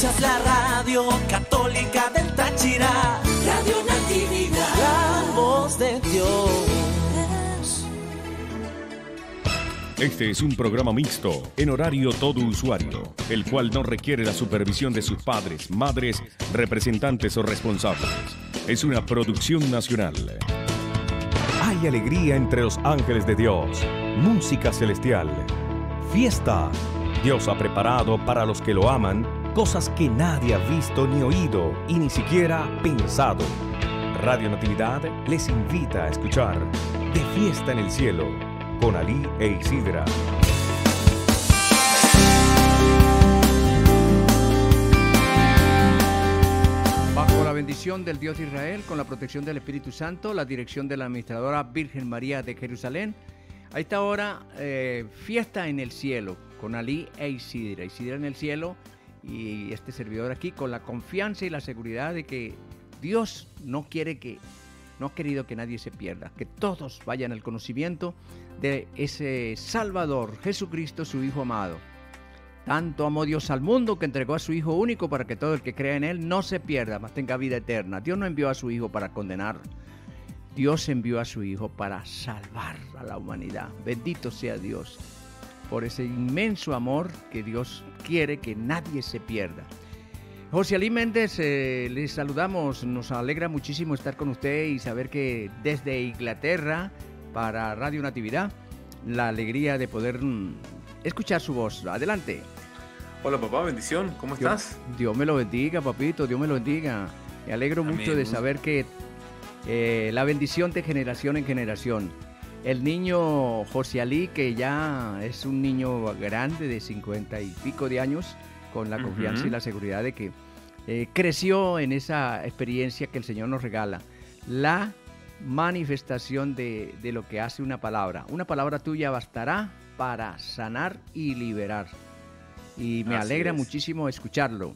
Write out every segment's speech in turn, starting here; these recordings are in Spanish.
Escuchas la radio católica del Táchira. Radio Natividad. La voz de Dios. Este es un programa mixto, en horario todo usuario, el cual no requiere la supervisión de sus padres, madres, representantes o responsables. Es una producción nacional. Hay alegría entre los ángeles de Dios, música celestial, fiesta. Dios ha preparado para los que lo aman cosas que nadie ha visto ni oído y ni siquiera pensado. Radio Natividad les invita a escuchar De Fiesta en el Cielo con Ali e Isidra. Bajo la bendición del Dios de Israel, con la protección del Espíritu Santo, la dirección de la administradora Virgen María de Jerusalén, a esta hora, eh, fiesta en el cielo, con Ali e Isidra. Isidra en el cielo y este servidor aquí, con la confianza y la seguridad de que Dios no quiere que, no ha querido que nadie se pierda, que todos vayan al conocimiento de ese Salvador, Jesucristo, su Hijo amado. Tanto amó Dios al mundo que entregó a su Hijo único para que todo el que crea en Él no se pierda, mas tenga vida eterna. Dios no envió a su Hijo para condenar. Dios envió a su Hijo para salvar a la humanidad. Bendito sea Dios por ese inmenso amor que Dios quiere que nadie se pierda. José Ali Méndez, eh, les saludamos, nos alegra muchísimo estar con usted y saber que desde Inglaterra para Radio Natividad, la alegría de poder mm, escuchar su voz. Adelante. Hola papá, bendición, ¿cómo estás? Dios, me lo bendiga, papito, Dios me lo bendiga. Me alegro mucho de saber que eh, la bendición de generación en generación. El niño José Ali, que ya es un niño grande de 50 y pico de años, con la confianza y la seguridad de que eh, creció en esa experiencia que el Señor nos regala. La manifestación de, de lo que hace una palabra. Una palabra tuya bastará para sanar y liberar. Y me Así alegra es. muchísimo escucharlo.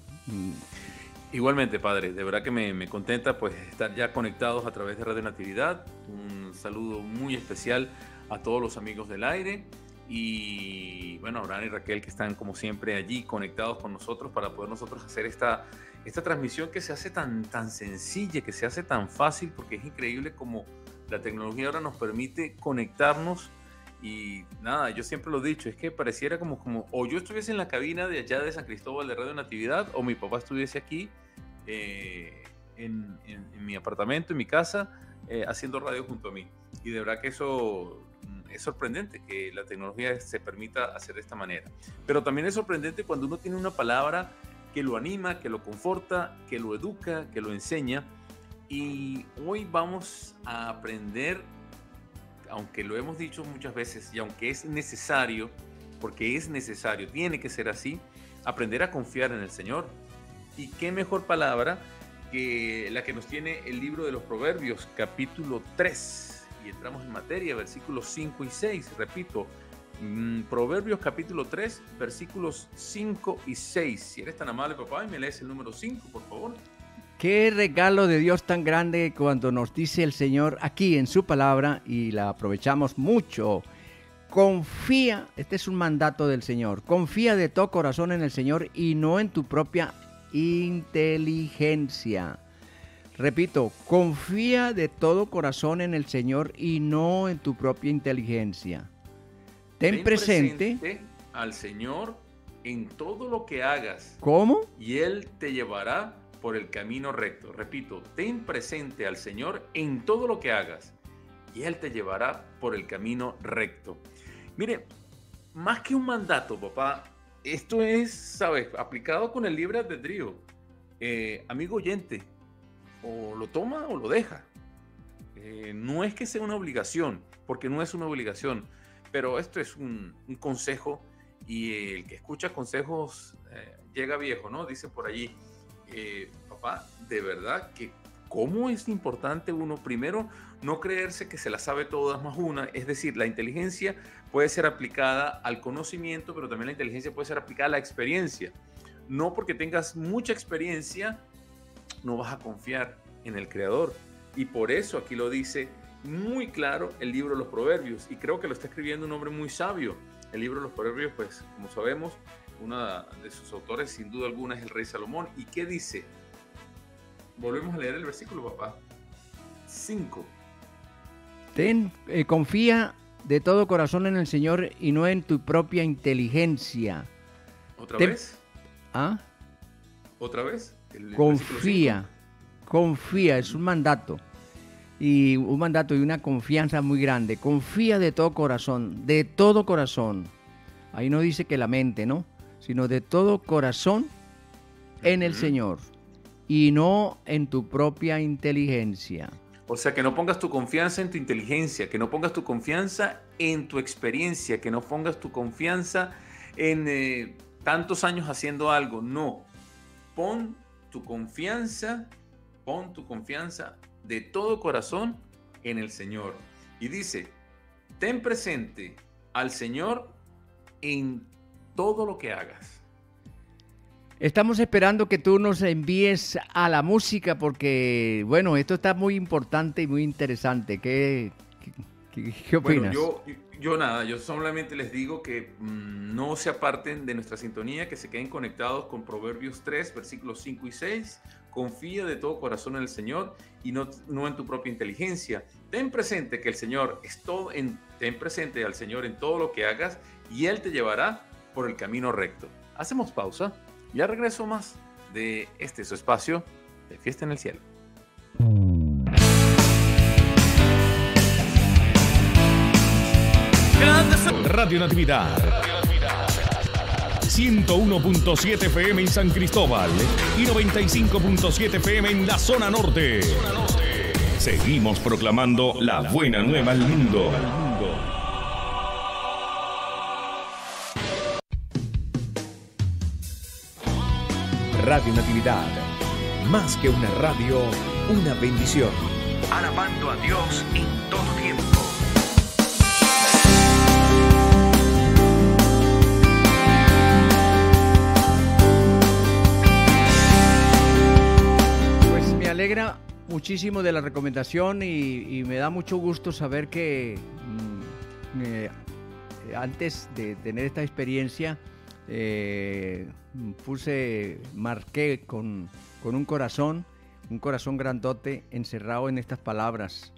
Igualmente, padre, de verdad que me, me contenta pues estar ya conectados a través de Radio Natividad. Un saludo muy especial a todos los amigos del aire y bueno, Abraham y Raquel que están como siempre allí conectados con nosotros para poder nosotros hacer esta, esta transmisión que se hace tan, tan sencilla, que se hace tan fácil, porque es increíble como la tecnología ahora nos permite conectarnos y nada, yo siempre lo he dicho, es que pareciera como, como o yo estuviese en la cabina de allá de San Cristóbal de Radio Natividad o mi papá estuviese aquí eh, en, en- en mi apartamento, en mi casa, eh, haciendo radio junto a mí. Y de verdad que eso mm, es sorprendente, que la tecnología se permita hacer de esta manera. Pero también es sorprendente cuando uno tiene una palabra que lo anima, que lo conforta, que lo educa, que lo enseña. Y hoy vamos a aprender, aunque lo hemos dicho muchas veces y aunque es necesario, porque es necesario, tiene que ser así, aprender a confiar en el Señor. Y qué mejor palabra que la que nos tiene el libro de los Proverbios, capítulo 3. Y entramos en materia, versículos 5 y 6. Repito, mm, Proverbios capítulo 3, versículos 5 y 6. Si eres tan amable, papá, y me lees el número 5, por favor. Qué regalo de Dios tan grande cuando nos dice el Señor aquí en su palabra y la aprovechamos mucho. Confía, este es un mandato del Señor, confía de todo corazón en el Señor y no en tu propia inteligencia. Repito, confía de todo corazón en el Señor y no en tu propia inteligencia. Ten, presente, al Señor en todo lo que hagas ¿cómo? y Él te llevará por el camino recto. Repito, ten presente al Señor en todo lo que hagas y Él te llevará por el camino recto. Mire, más que un mandato, papá, esto es, ¿sabes? Aplicado con el libre albedrío. Eh, amigo oyente, o lo toma o lo deja. Eh, no es que sea una obligación, porque no es una obligación, pero esto es un, consejo y el que escucha consejos eh, llega viejo, ¿no? Dice por allí, eh, papá, de verdad que cómo es importante uno primero no creerse que se la sabe todas más una, es decir, la inteligencia puede ser aplicada al conocimiento, pero también la inteligencia puede ser aplicada a la experiencia. No porque tengas mucha experiencia, no vas a confiar en el creador. Y por eso aquí lo dice muy claro el libro de los proverbios. Y creo que lo está escribiendo un hombre muy sabio. El libro de los proverbios, pues como sabemos, una de sus autores, sin duda alguna, es el rey Salomón. ¿Y qué dice? Volvemos a leer el versículo, papá. 5. Ten, eh, confía de todo corazón en el Señor y no en tu propia inteligencia. ¿Otra vez? ¿Ah? ¿Otra vez? confía, confía, es un mandato. Y un mandato y una confianza muy grande. Confía de todo corazón, de todo corazón. Ahí no dice que la mente, ¿no? Sino de todo corazón en el Señor y no en tu propia inteligencia. O sea, que no pongas tu confianza en tu inteligencia, que no pongas tu confianza en tu experiencia, que no pongas tu confianza en eh, tantos años haciendo algo. No, pon tu confianza, pon tu confianza de todo corazón en el Señor. Y dice, ten presente al Señor en todo lo que hagas. Estamos esperando que tú nos envíes a la música porque, bueno, esto está muy importante y muy interesante. ¿Qué, qué, opinas? yo, yo nada, yo solamente les digo que mm, no se aparten de nuestra sintonía, que se queden conectados con Proverbios 3, versículos 5 y 6. Confía de todo corazón en el Señor y no, no en tu propia inteligencia. Ten presente que el Señor es todo en, ten presente al Señor en todo lo que hagas y Él te llevará por el camino recto. Hacemos pausa. Ya regreso más de este su espacio de Fiesta en el Cielo. Radio Natividad. 101.7 FM en San Cristóbal y 95.7 FM en la zona norte. Seguimos proclamando la buena nueva al mundo. Radio Natividad. Más que una radio, una bendición. Alabando a Dios en todo tiempo. Pues me alegra muchísimo de la recomendación y, me da mucho gusto saber que mm, eh, antes de tener esta experiencia, eh, puse, marqué con, un corazón, un corazón grandote encerrado en estas palabras.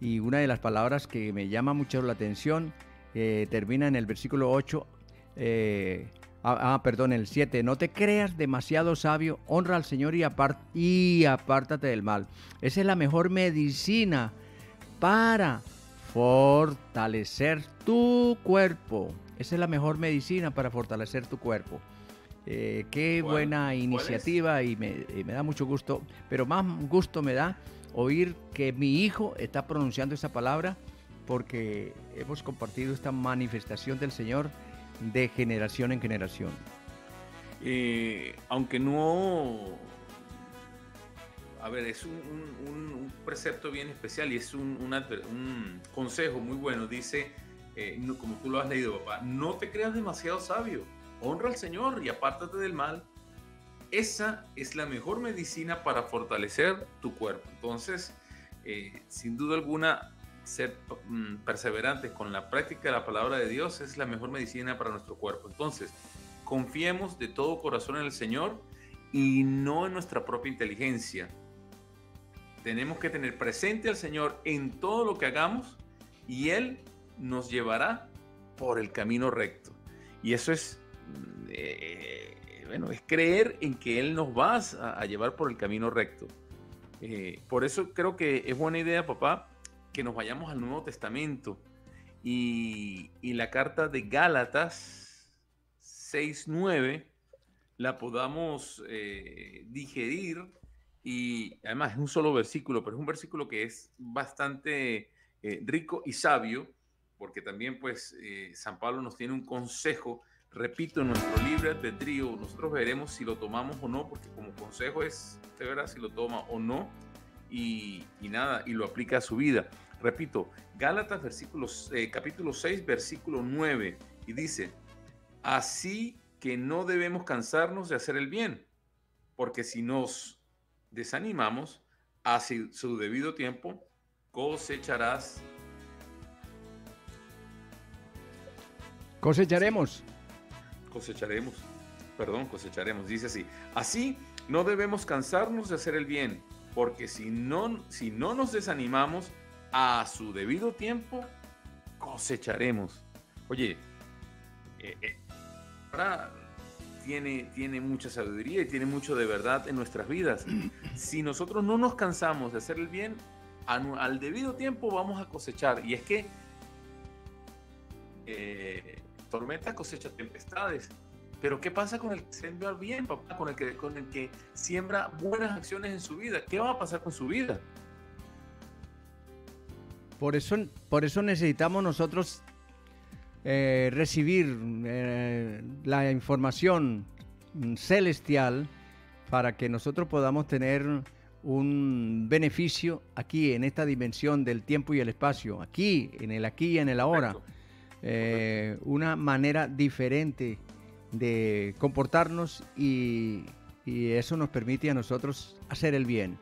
Y una de las palabras que me llama mucho la atención eh, termina en el versículo 8, eh, ah, ah, perdón, el 7, no te creas demasiado sabio, honra al Señor y, y apártate del mal. Esa es la mejor medicina para fortalecer tu cuerpo. Esa es la mejor medicina para fortalecer tu cuerpo. Eh, qué buena iniciativa y me, da mucho gusto, pero más gusto me da oír que mi hijo está pronunciando esa palabra porque hemos compartido esta manifestación del Señor de generación en generación. Eh, aunque no... A ver, es un, precepto bien especial y es un, un consejo muy bueno. Dice, eh, como tú lo has leído, papá, no te creas demasiado sabio honra al Señor y apártate del mal. Esa es la mejor medicina para fortalecer tu cuerpo. Entonces, eh, sin duda alguna, ser mm, perseverantes con la práctica de la palabra de Dios es la mejor medicina para nuestro cuerpo. Entonces, confiemos de todo corazón en el Señor y no en nuestra propia inteligencia. Tenemos que tener presente al Señor en todo lo que hagamos y Él nos llevará por el camino recto. Y eso es eh, bueno, es creer en que Él nos va a, llevar por el camino recto. Eh, por eso creo que es buena idea, papá, que nos vayamos al Nuevo Testamento y, la carta de Gálatas 6.9 la podamos eh, digerir y además es un solo versículo, pero es un versículo que es bastante rico y sabio, porque también pues San Pablo nos tiene un consejo repito, nuestro libre albedrío, nosotros veremos si lo tomamos o no, porque como consejo es, usted verá si lo toma o no, y, nada, y lo aplica a su vida. Repito, Gálatas versículos, eh, capítulo 6, versículo 9, y dice, así que no debemos cansarnos de hacer el bien, porque si nos desanimamos, a su debido tiempo cosecharás. Cosecharemos cosecharemos. perdón, cosecharemos, dice así, así no debemos cansarnos de hacer el bien, porque si no, si no nos desanimamos, a su debido tiempo cosecharemos. Oye, eh, eh, tiene, tiene mucha sabiduría y tiene mucho de verdad en nuestras vidas. Si nosotros no nos cansamos de hacer el bien, al, debido tiempo vamos a cosechar. Y es que eh, tormenta cosecha tempestades. Pero ¿qué pasa con el que siembra bien, papá? Con el que, con el que siembra buenas acciones en su vida. ¿Qué va a pasar con su vida? Por eso, por eso necesitamos nosotros eh, recibir eh, la información celestial para que nosotros podamos tener un beneficio aquí en esta dimensión del tiempo y el espacio, aquí, en el aquí y en el ahora. Eh, una manera diferente de comportarnos y, eso nos permite a nosotros hacer el bien.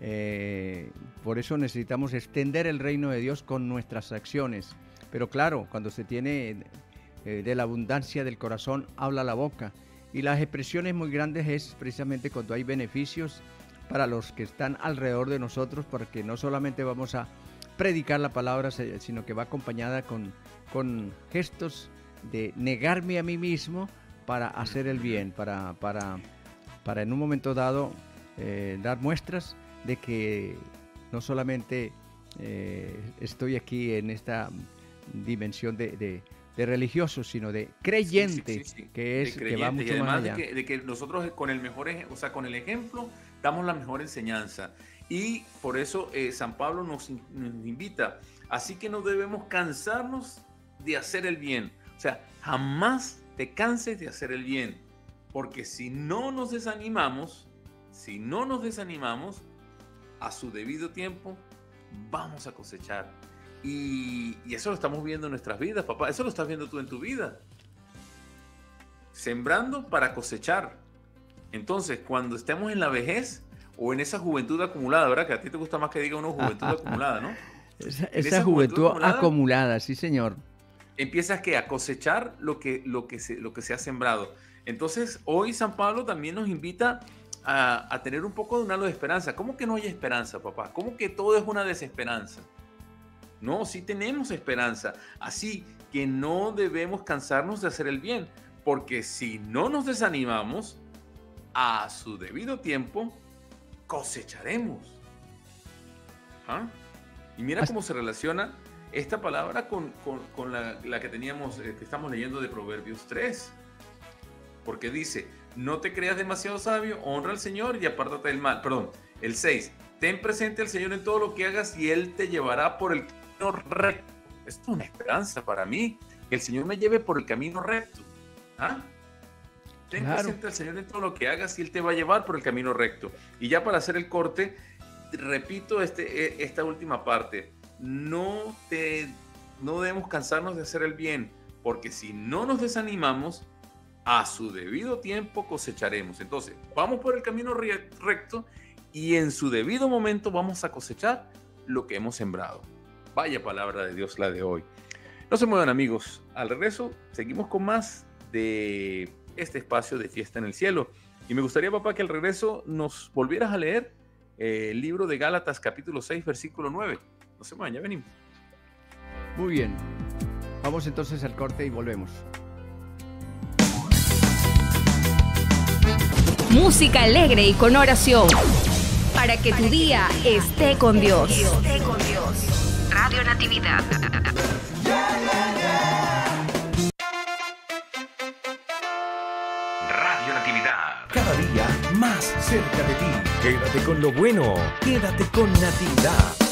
Eh, por eso necesitamos extender el reino de Dios con nuestras acciones. Pero claro, cuando se tiene eh, de la abundancia del corazón, habla la boca. Y las expresiones muy grandes es precisamente cuando hay beneficios para los que están alrededor de nosotros, porque no solamente vamos a predicar la palabra, sino que va acompañada con con gestos de negarme a mí mismo para hacer el bien, para, para, para en un momento dado eh, dar muestras de que no solamente eh, estoy aquí en esta dimensión de, de, religioso, sino de creyente, que es que va mucho más allá. De que, nosotros con el mejor, o sea, con el ejemplo damos la mejor enseñanza. Y por eso eh, San Pablo nos, nos invita. Así que no debemos cansarnos de hacer el bien. O sea, jamás te canses de hacer el bien. Porque si no nos desanimamos, si no nos desanimamos, a su debido tiempo vamos a cosechar. Y, eso lo estamos viendo en nuestras vidas, papá. Eso lo estás viendo tú en tu vida. Sembrando para cosechar. Entonces, cuando estemos en la vejez o en esa juventud acumulada, ¿verdad? Que a ti te gusta más que diga una juventud acumulada, ¿no? Esa, juventud, acumulada, sí, señor empiezas que a cosechar lo que, lo, que se, lo que se ha sembrado. Entonces, hoy San Pablo también nos invita a, tener un poco de un halo de esperanza. ¿Cómo que no hay esperanza, papá? ¿Cómo que todo es una desesperanza? No, sí tenemos esperanza. Así que no debemos cansarnos de hacer el bien, porque si no nos desanimamos, a su debido tiempo cosecharemos. ¿Ah? Y mira cómo se relaciona esta palabra con, la, que teníamos, eh, que estamos leyendo de Proverbios 3. Porque dice, no te creas demasiado sabio, honra al Señor y apártate del mal. Perdón, el 6, ten presente al Señor en todo lo que hagas y Él te llevará por el camino recto. Esto es una esperanza para mí, que el Señor me lleve por el camino recto. ¿Ah? Ten presente al Señor en todo lo que hagas y Él te va a llevar por el camino recto. Y ya para hacer el corte, repito este, e, esta última parte no, te, no debemos cansarnos de hacer el bien, porque si no nos desanimamos, a su debido tiempo cosecharemos. Entonces, vamos por el camino recto y en su debido momento vamos a cosechar lo que hemos sembrado. Vaya palabra de Dios la de hoy. No se muevan amigos, al regreso seguimos con más de este espacio de fiesta en el cielo. Y me gustaría, papá, que al regreso nos volvieras a leer eh, el libro de Gálatas capítulo 6, versículo 9. No se ya venimos. Muy bien. Vamos entonces al corte y volvemos. Música alegre y con oración. Para que tu día esté con Dios. Esté con Dios. Radio Natividad. Radio Natividad. Cada día más cerca de ti. Quédate con lo bueno. Quédate con Natividad.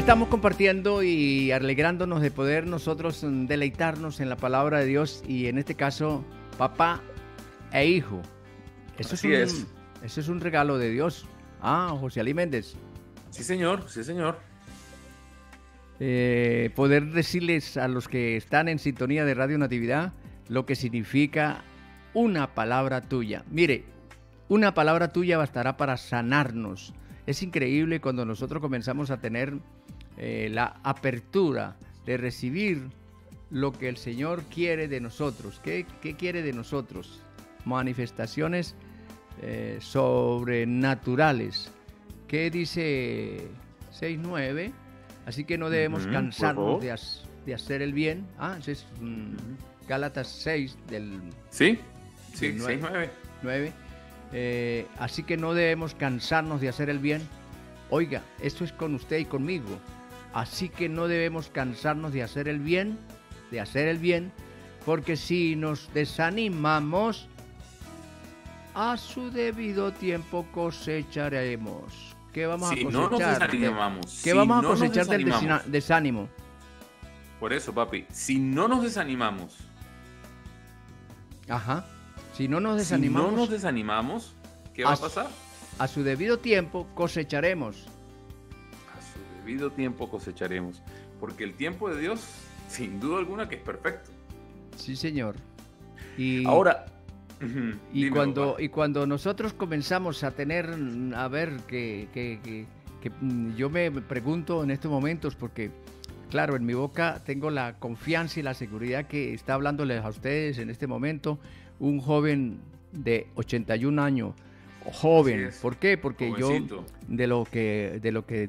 Estamos compartiendo y alegrándonos de poder nosotros deleitarnos en la palabra de Dios y en este caso papá e hijo. Eso es, un, Eso es un regalo de Dios. Ah, José Ali Méndez. Sí, señor, sí, señor. Eh, poder decirles a los que están en sintonía de Radio Natividad lo que significa una palabra tuya. Mire, una palabra tuya bastará para sanarnos. Es increíble cuando nosotros comenzamos a tener eh, la apertura de recibir lo que el Señor quiere de nosotros. ¿Qué, qué quiere de nosotros? Manifestaciones eh, sobrenaturales. ¿Qué dice 6.9? Así que no debemos cansarnos de, de hacer el bien. Ah, ese es mm, Gálatas 6 del ¿Sí? Sí, Del nueve. 6-9. 9. Eh, así que no debemos cansarnos de hacer el bien. Oiga, esto es con usted y conmigo. Así que no debemos cansarnos de hacer el bien, de hacer el bien, porque si nos desanimamos, a su debido tiempo cosecharemos. ¿Qué vamos Si a no nos cosechar? desanimamos. ¿Qué si vamos a no cosechar del desánimo? Por eso, papi, si no nos desanimamos, Ajá. Si no nos si desanimamos, no nos desanimamos, ¿qué va a As- pasar? a su debido tiempo cosecharemos. A su debido tiempo cosecharemos. Porque el tiempo de Dios, sin duda alguna, que es perfecto. Sí, señor. Y, Ahora, y, dime, cuando, papá. y cuando nosotros comenzamos a tener, a ver, que, que- que- que, mm, yo me pregunto en estos momentos, porque claro, en mi boca tengo la confianza y la seguridad que está hablándoles a ustedes en este momento un joven de 81 años. Joven. ¿por qué? Porque Jovencito. yo de lo que de lo que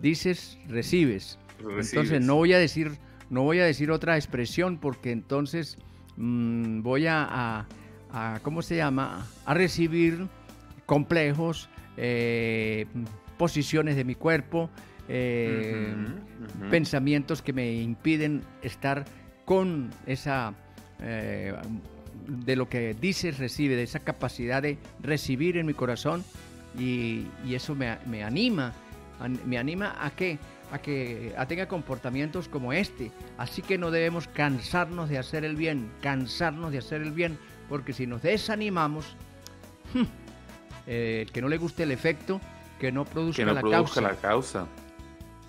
dices recibes. Entonces no voy a decir, no voy a decir otra expresión porque entonces mm, voy a, a- a- ¿cómo se llama? A recibir complejos, eh, posiciones de mi cuerpo, eh, pensamientos que me impiden estar con esa eh, de lo que dices recibe, de esa capacidad de recibir en mi corazón y, y eso me, me anima, an- me anima a que a que a tenga comportamientos como este. Así que no debemos cansarnos de hacer el bien, cansarnos de hacer el bien, porque si nos desanimamos, eh, que no le guste el efecto, que no produzca que no la produzca causa. la causa.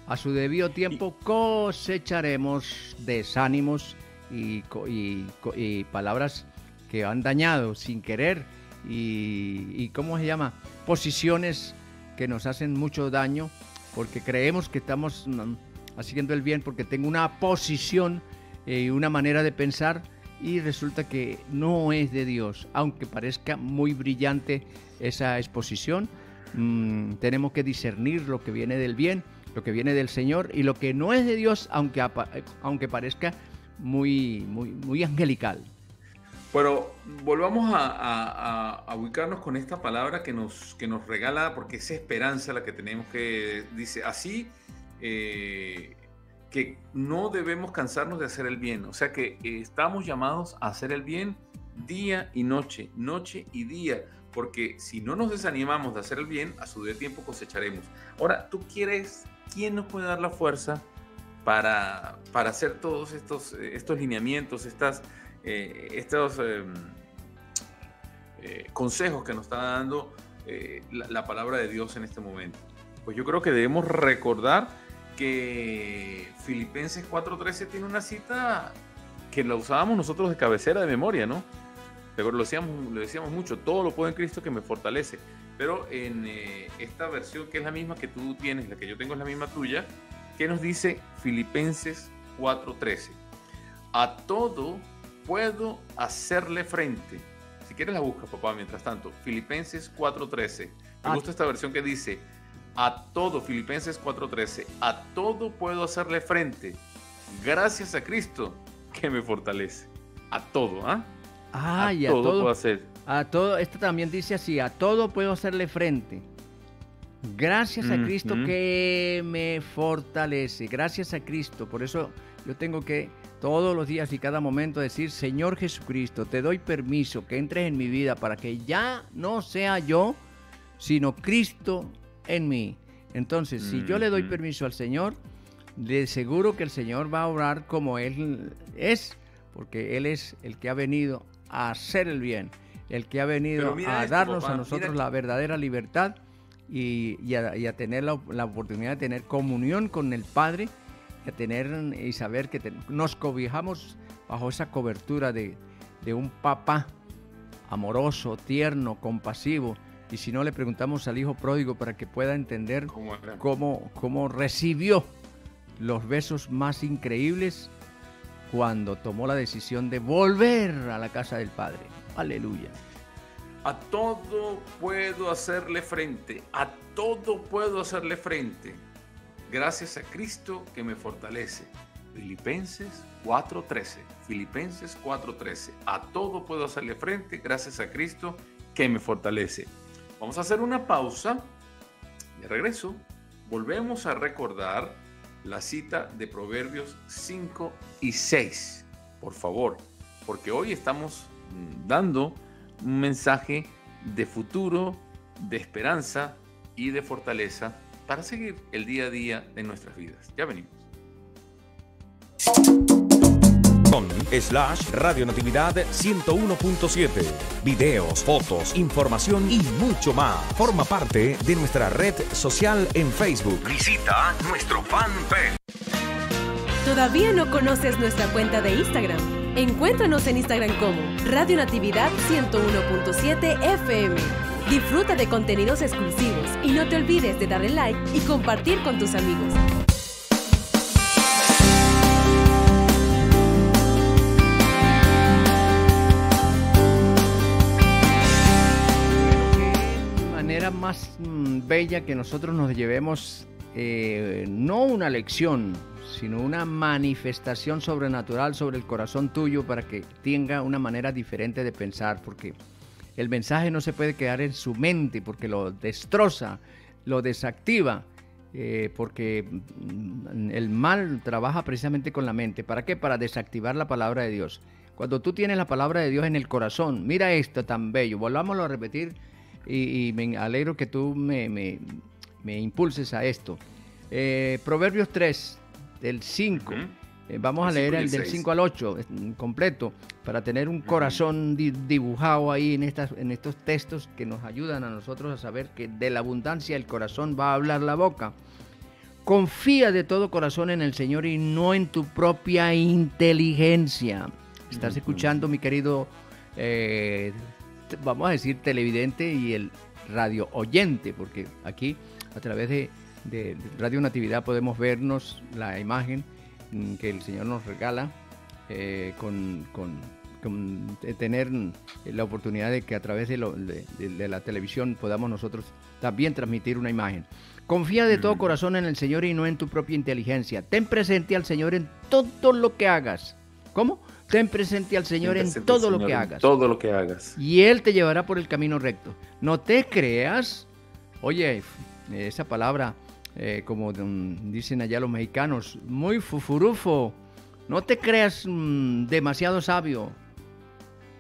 A su debido tiempo cosecharemos desánimos y, y y palabras que han dañado sin querer y, y ¿cómo se llama? Posiciones que nos hacen mucho daño porque creemos que estamos mm, haciendo el bien porque tengo una posición y una manera de pensar y resulta que no es de Dios, aunque parezca muy brillante esa exposición. mm, tenemos que discernir lo que viene del bien, lo que viene del Señor y lo que no es de Dios, aunque, apa- aunque parezca muy, muy, muy angelical. Pero volvamos a, a- a- ubicarnos con esta palabra que nos, que nos regala, porque es esperanza la que tenemos que, dice así, eh, que no debemos cansarnos de hacer el bien. O sea que eh, estamos llamados a hacer el bien día y noche, noche y día, porque si no nos desanimamos de hacer el bien, a su debido tiempo cosecharemos. Ahora, ¿tú quieres, quién nos puede dar la fuerza para, para hacer todos estos, eh, estos lineamientos, estas eh, estos eh, eh, consejos que nos está dando eh, la, la palabra de Dios en este momento? Pues yo creo que debemos recordar que Filipenses 4:13 tiene una cita que la usábamos nosotros de cabecera de memoria, ¿no? Pero lo decíamos, lo decíamos mucho, todo lo puedo en Cristo que me fortalece. Pero en eh, esta versión, que es la misma que tú tienes, la que yo tengo es la misma tuya, que nos dice Filipenses 4:13. A todo puedo hacerle frente. Si quieres la buscas, papá, mientras tanto. Filipenses 4:13. Me Ah. gusta esta versión que dice, a todo, Filipenses 4:13, a todo puedo hacerle frente, gracias a Cristo que me fortalece. A todo, ¿ah? Ah, y a todo, puedo hacer. a todo, esto también dice así, a todo puedo hacerle frente. Gracias a Cristo que me fortalece, gracias a Cristo. Por eso yo tengo que todos los días y cada momento decir, Señor Jesucristo, te doy permiso que entres en mi vida para que ya no sea yo, sino Cristo en mí. Entonces, si yo le doy permiso al Señor, de seguro que el Señor va a obrar como Él es, porque Él es el que ha venido a hacer el bien, el que ha venido a esto, darnos papá, a nosotros la verdadera libertad y, y a, y a tener la, la oportunidad de tener comunión con el Padre, a tener, y saber que te- nos cobijamos bajo esa cobertura de, de un papá amoroso, tierno, compasivo. Y si no, le preguntamos al hijo pródigo para que pueda entender cómo recibió los besos más increíbles cuando tomó la decisión de volver a la casa del Padre. Aleluya. A todo puedo hacerle frente, a todo puedo hacerle frente, gracias a Cristo que me fortalece. Filipenses 4:13, Filipenses 4:13, a todo puedo hacerle frente, gracias a Cristo que me fortalece. Vamos a hacer una pausa de regreso. Volvemos a recordar la cita de Proverbios 5 y 6, por favor, porque hoy estamos dando un mensaje de futuro, de esperanza y de fortaleza para seguir el día a día de nuestras vidas. Ya venimos. Con slash Radio Natividad 101.7. Videos, fotos, información y mucho más. Forma parte de nuestra red social en Facebook. Visita nuestro fanpage. ¿Todavía no conoces nuestra cuenta de Instagram? Encuéntranos en Instagram como Radio Natividad 101.7 FM. Disfruta de contenidos exclusivos y no te olvides de darle like y compartir con tus amigos. manera más mm, bella que nosotros nos llevemos eh, no una lección, sino una manifestación sobrenatural sobre el corazón tuyo para que tenga una manera diferente de pensar, porque el mensaje no se puede quedar en su mente, porque lo destroza, lo desactiva, eh, porque mm, el mal trabaja precisamente con la mente. ¿Para qué? Para desactivar la palabra de Dios. Cuando tú tienes la palabra de Dios en el corazón, mira esto tan bello, volvámoslo a repetir y, me alegro que tú me, impulses a esto. Eh, Proverbios 3, del 5. Eh, vamos a leer el del 5 al 8 completo para tener un corazón dibujado ahí en, estas, en estos textos que nos ayudan a nosotros a saber que de la abundancia el corazón va a hablar la boca. Confía de todo corazón en el Señor y no en tu propia inteligencia. Estás escuchando, mi querido, eh, vamos a decir, televidente y el radio oyente, porque aquí a través de de Radio Natividad podemos vernos la imagen mm, que el Señor nos regala eh, con, tener la oportunidad de que a través de, la televisión podamos nosotros también transmitir una imagen. Confía de todo corazón en el Señor y no en tu propia inteligencia. Ten presente al Señor en todo lo que hagas. ¿Cómo? Ten presente al Señor en todo lo que hagas. Todo lo que hagas. Y Él te llevará por el camino recto. No te creas. Oye, esa palabra eh, como dicen allá los mexicanos, muy fufurufo. No te creas mm, demasiado sabio.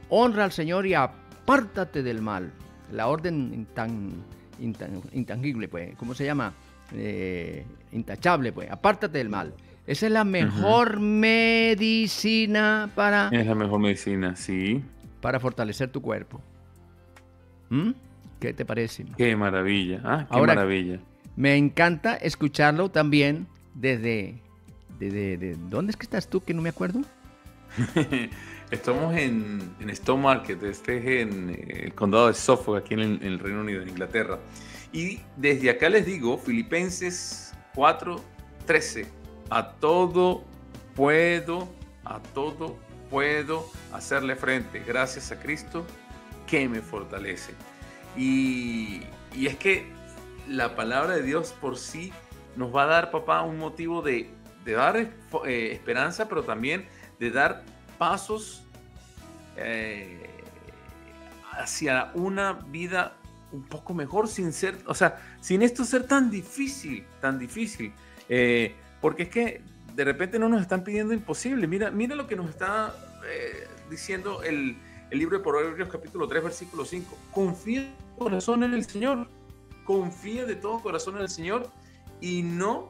Honra al Señor y apártate del mal. La orden tan intangible, pues, ¿cómo se llama? Eh, intachable, pues, apártate del mal. Esa es la mejor medicina para... Es la mejor medicina, sí. Para fortalecer tu cuerpo. ¿Mm? ¿Qué te parece? Qué maravilla, ah, qué maravilla. Me encanta escucharlo también desde, desde, ¿Dónde es que estás tú que no me acuerdo? Estamos en, en Stone Market, este es en eh, el condado de Suffolk, aquí en el, Reino Unido, en Inglaterra. Y desde acá les digo, Filipenses 4:13, a todo puedo, a todo puedo hacerle frente, gracias a Cristo que me fortalece. Y, y es que la palabra de Dios por sí nos va a dar, papá, un motivo de, dar eh, esperanza, pero también de dar pasos eh, hacia una vida un poco mejor sin ser, o sea, sin esto ser tan difícil, tan difícil. Eh, porque es que de repente no nos están pidiendo imposible. Mira, mira lo que nos está diciendo el, el libro de Proverbios capítulo 3, versículo 5. Confía tu corazón en el Señor confía de todo corazón en el Señor y no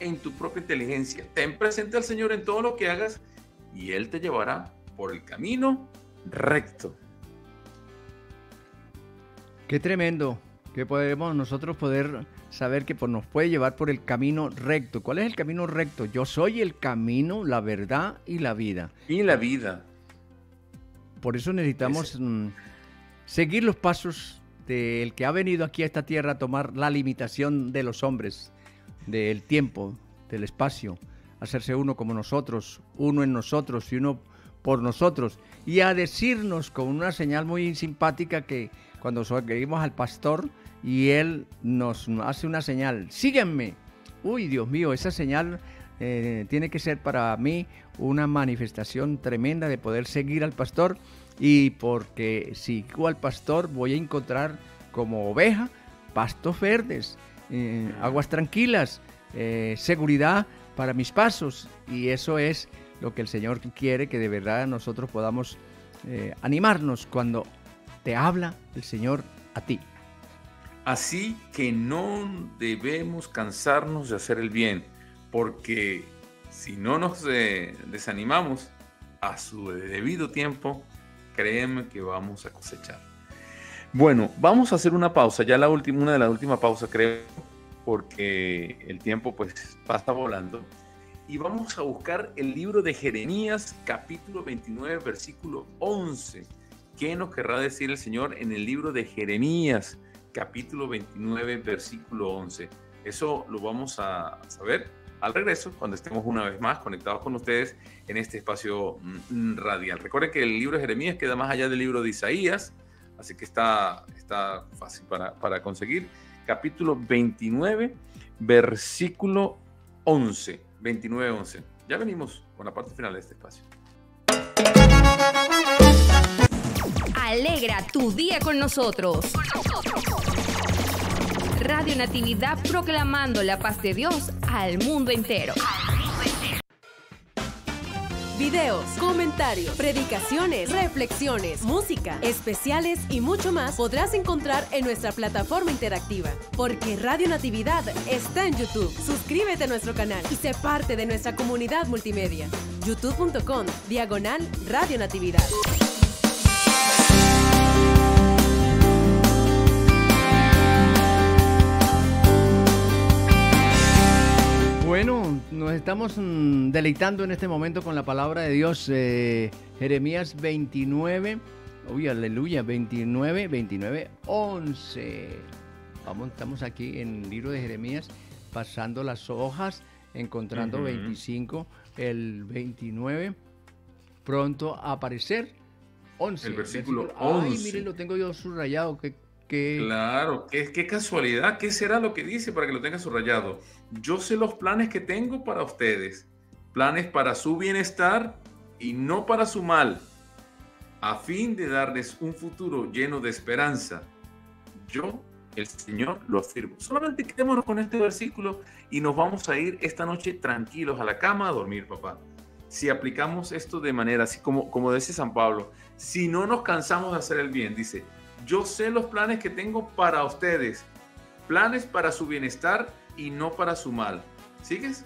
en tu propia inteligencia. Ten presente al Señor en todo lo que hagas y Él te llevará por el camino recto. Qué tremendo que podemos nosotros poder saber que nos puede llevar por el camino recto. ¿Cuál es el camino recto? Yo soy el camino, la verdad y la vida. Y la vida. Por eso necesitamos mm, seguir los pasos el que ha venido aquí a esta tierra a tomar la limitación de los hombres, del tiempo, del espacio, hacerse uno como nosotros, uno en nosotros y uno por nosotros, y a decirnos con una señal muy simpática que cuando seguimos al pastor y él nos hace una señal, síguenme. Uy, Dios mío, esa señal eh, tiene que ser para mí una manifestación tremenda de poder seguir al pastor y porque si sigo al pastor voy a encontrar como oveja pastos verdes, eh, aguas tranquilas, eh, seguridad para mis pasos y eso es lo que el Señor quiere que de verdad nosotros podamos animarnos cuando te habla el Señor a ti. Así que no debemos cansarnos de hacer el bien, porque si no nos eh, desanimamos a su debido tiempo, créeme que vamos a cosechar. Bueno, vamos a hacer una pausa, ya la última, una de las últimas pausas creo, porque el tiempo pues pasa volando. Y vamos a buscar el libro de Jeremías, capítulo 29, versículo 11. ¿Qué nos querrá decir el Señor en el libro de Jeremías, capítulo 29, versículo 11? Eso lo vamos a saber al regreso, cuando estemos una vez más conectados con ustedes en este espacio mm, radial. Recuerden que el libro de Jeremías queda más allá del libro de Isaías, así que está, está fácil para, para conseguir. Capítulo 29, versículo 11. 29, 11. Ya venimos con la parte final de este espacio. Alegra tu día con nosotros. Radio Natividad proclamando la paz de Dios al mundo entero. Videos, comentarios, predicaciones, reflexiones, música, especiales y mucho más podrás encontrar en nuestra plataforma interactiva. Porque Radio Natividad está en YouTube. Suscríbete a nuestro canal y sé parte de nuestra comunidad multimedia. youtube.com diagonal Radio Natividad. Bueno, nos estamos mm, deleitando en este momento con la palabra de Dios. Eh, Jeremías 29, uy, aleluya, 29, 29, 11. Vamos, estamos aquí en el libro de Jeremías, pasando las hojas, encontrando 25, el 29, pronto a aparecer. 11. El versículo, 11. Ay, miren, lo tengo yo subrayado. Que Claro, qué, casualidad. ¿Qué será lo que dice para que lo tenga subrayado? Yo sé los planes que tengo para ustedes. Planes para su bienestar y no para su mal, a fin de darles un futuro lleno de esperanza. Yo, el Señor, lo afirmo. Solamente quedémonos con este versículo y nos vamos a ir esta noche tranquilos a la cama a dormir, papá. Si aplicamos esto de manera así como, como dice San Pablo, si no nos cansamos de hacer el bien, dice, yo sé los planes que tengo para ustedes, planes para su bienestar y no para su mal. ¿Sigues?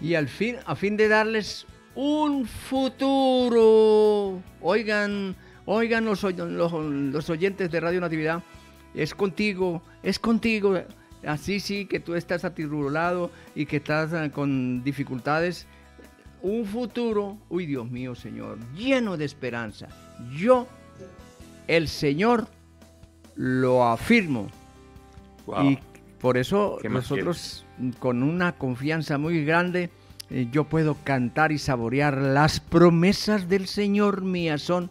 Y al fin, a fin de darles un futuro. Oigan, oigan los, oyentes de Radio Natividad, es contigo, es contigo. Así sí, que tú estás atirulado y que estás eh, con dificultades. Un futuro, uy Dios mío, Señor, lleno de esperanza. Yo el Señor lo afirmo. Y por eso nosotros con una confianza muy grande eh, yo puedo cantar y saborear las promesas del Señor mías son.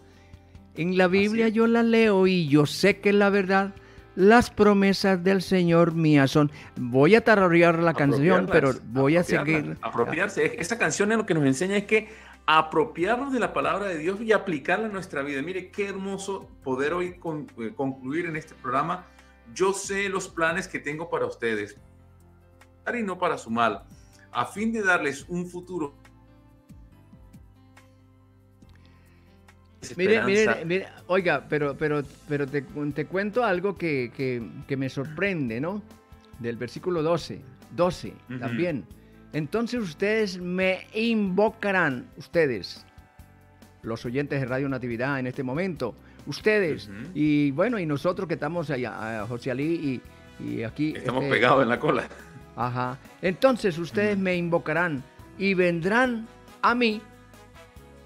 En la Biblia yo la leo y yo sé que es la verdad. Las promesas del Señor mías son. Voy a tararear la canción, pero voy a seguir. Apropiarse. Esta canción lo que nos enseña es que apropiarnos de la palabra de Dios y aplicarla en nuestra vida. Mire qué hermoso poder hoy eh, concluir en este programa. Yo sé los planes que tengo para ustedes, y no para su mal, a fin de darles un futuro. Mire, mire, mire, oiga, pero, pero, pero te, cuento algo que, me sorprende, ¿no? Del versículo 12, 12 también. Entonces ustedes me invocarán, ustedes, los oyentes de Radio Natividad en este momento, ustedes, y bueno, y nosotros que estamos allá, José Ali y, aquí. Estamos este, pegados en la cola. Ajá. Entonces ustedes me invocarán y vendrán a mí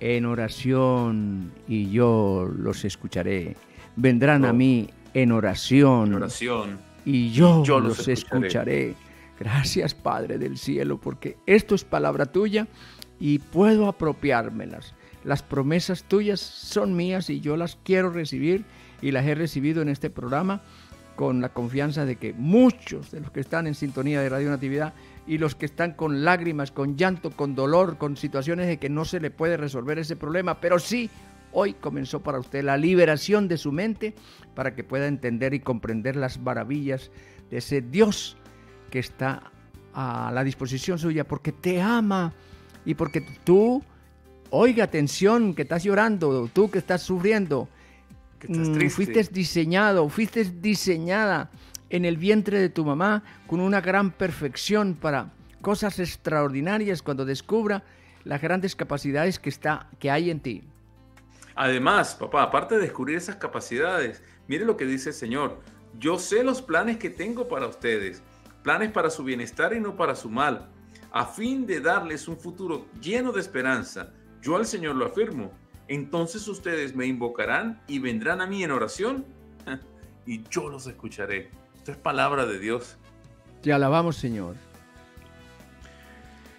en oración y yo los escucharé. Vendrán a oh. mí en oración. oración. Y yo, los, escucharé Gracias Padre del cielo, porque esto es palabra tuya y puedo apropiármelas. Las promesas tuyas son mías y yo las quiero recibir y las he recibido en este programa con la confianza de que muchos de los que están en sintonía de Radio Natividad y los que están con lágrimas, con llanto, con dolor, con situaciones de que no se le puede resolver ese problema, pero sí hoy comenzó para usted la liberación de su mente para que pueda entender y comprender las maravillas de ese Dios que está a la disposición suya porque te ama y porque tú, oiga, atención, que estás llorando, tú que estás sufriendo, Mm, fuiste diseñado, fuiste diseñada en el vientre de tu mamá con una gran perfección para cosas extraordinarias cuando descubra las grandes capacidades que, está, que hay en ti. Además, papá, aparte de descubrir esas capacidades, mire lo que dice el Señor. Yo sé los planes que tengo para ustedes, planes para su bienestar y no para su mal, a fin de darles un futuro lleno de esperanza. Yo al Señor lo afirmo entonces ustedes me invocarán y vendrán a mí en oración y yo los escucharé. Esto es palabra de Dios. Te alabamos, Señor.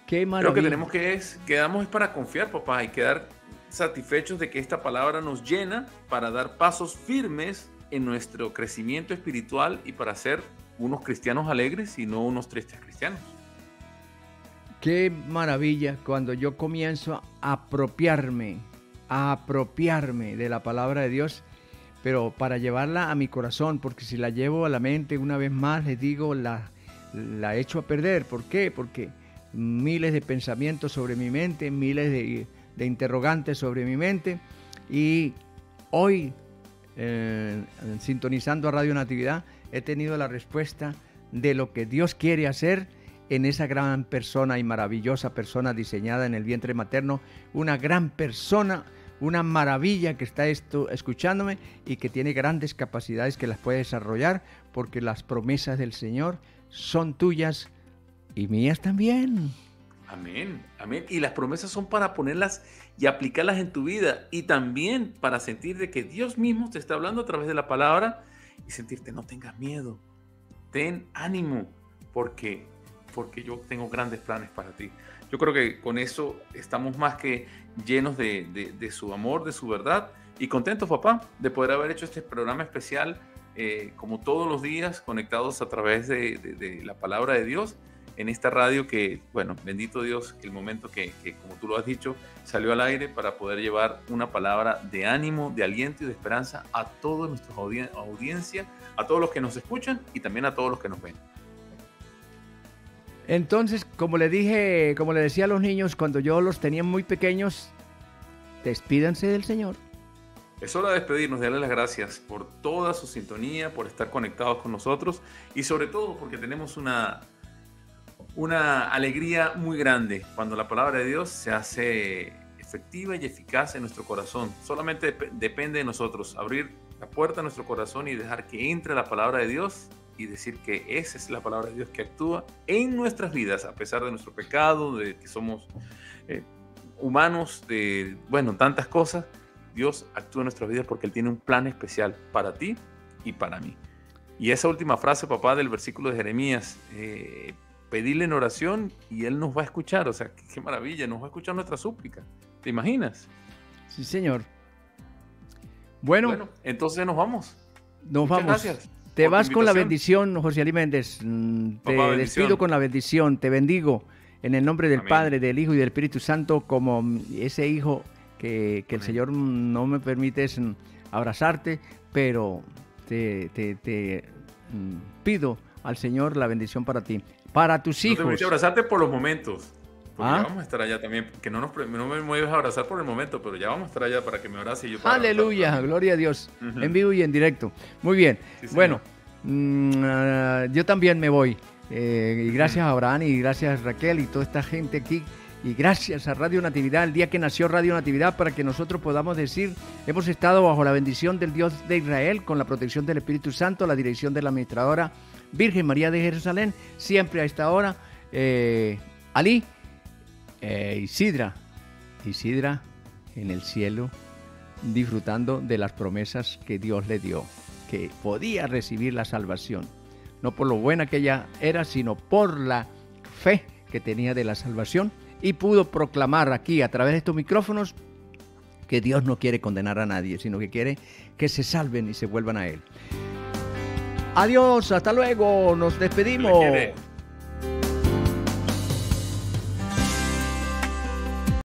Qué maravilla. Lo que tenemos que es, quedamos es para confiar, papá, y quedar satisfechos de que esta palabra nos llena para dar pasos firmes en nuestro crecimiento espiritual y para ser unos cristianos alegres y no unos tristes cristianos. Qué maravilla cuando yo comienzo a apropiarme apropiarme de la palabra de Dios, pero para llevarla a mi corazón, porque si la llevo a la mente una vez más, les digo, la, la echo a perder. ¿Por qué? Porque miles de pensamientos sobre mi mente, miles de, interrogantes sobre mi mente, y hoy, eh, sintonizando a Radio Natividad, he tenido la respuesta de lo que Dios quiere hacer en esa gran persona y maravillosa persona diseñada en el vientre materno, una gran persona una maravilla que está esto escuchándome y que tiene grandes capacidades que las puede desarrollar porque las promesas del Señor son tuyas y mías también. Amén, amén. Y las promesas son para ponerlas y aplicarlas en tu vida y también para sentir de que Dios mismo te está hablando a través de la palabra y sentirte no tengas miedo, ten ánimo porque porque yo tengo grandes planes para ti. Yo creo que con eso estamos más que llenos de, su amor, de su verdad y contentos, papá, de poder haber hecho este programa especial, eh, como todos los días, conectados a través de, la palabra de Dios en esta radio que, bueno, bendito Dios, el momento que, como tú lo has dicho, salió al aire para poder llevar una palabra de ánimo, de aliento y de esperanza a toda nuestra audiencia, a todos los que nos escuchan y también a todos los que nos ven. Entonces, como le dije, como le decía a los niños cuando yo los tenía muy pequeños, despídanse del Señor. Es hora de despedirnos, de darle las gracias por toda su sintonía, por estar conectados con nosotros y sobre todo porque tenemos una, una alegría muy grande cuando la palabra de Dios se hace efectiva y eficaz en nuestro corazón. Solamente depende de nosotros abrir la puerta de nuestro corazón y dejar que entre la palabra de Dios y decir que esa es la palabra de Dios que actúa en nuestras vidas, a pesar de nuestro pecado, de que somos eh, humanos, de, bueno, tantas cosas. Dios actúa en nuestras vidas porque Él tiene un plan especial para ti y para mí. Y esa última frase, papá, del versículo de Jeremías, eh, pedirle en oración y Él nos va a escuchar. O sea, qué, maravilla, nos va a escuchar nuestra súplica. ¿Te imaginas? Sí, Señor. Bueno, entonces nos vamos. Nos vamos. Gracias. Te vas con la bendición, José Ali Méndez. Mm, te despido con la bendición. Te bendigo en el nombre del Padre, del Hijo y del Espíritu Santo como ese hijo que, el Señor no me permite abrazarte, pero te, mm, pido al Señor la bendición para ti. Para tus hijos. No te abrazarte por los momentos. Porque ¿Ah? ya vamos a estar allá también. Que no, nos, no me mueves a abrazar por el momento, pero ya vamos a estar allá para que me abrace y yo Aleluya, gloria a Dios. En vivo y en directo. Muy bien. bueno, mm, ah, yo también me voy. Eh, y gracias a Abraham y gracias a Raquel y toda esta gente aquí. Y gracias a Radio Natividad, el día que nació Radio Natividad, para que nosotros podamos decir, hemos estado bajo la bendición del Dios de Israel, con la protección del Espíritu Santo, la dirección de la administradora Virgen María de Jerusalén, siempre a esta hora. Eh, Ali, eh, Isidra, Isidra en el cielo, disfrutando de las promesas que Dios le dio, que podía recibir la salvación. no por lo buena que ella era, sino por la fe que tenía de la salvación y pudo proclamar aquí a través de estos micrófonos que Dios no quiere condenar a nadie, sino que quiere que se salven y se vuelvan a Él. Adiós, hasta luego, nos despedimos.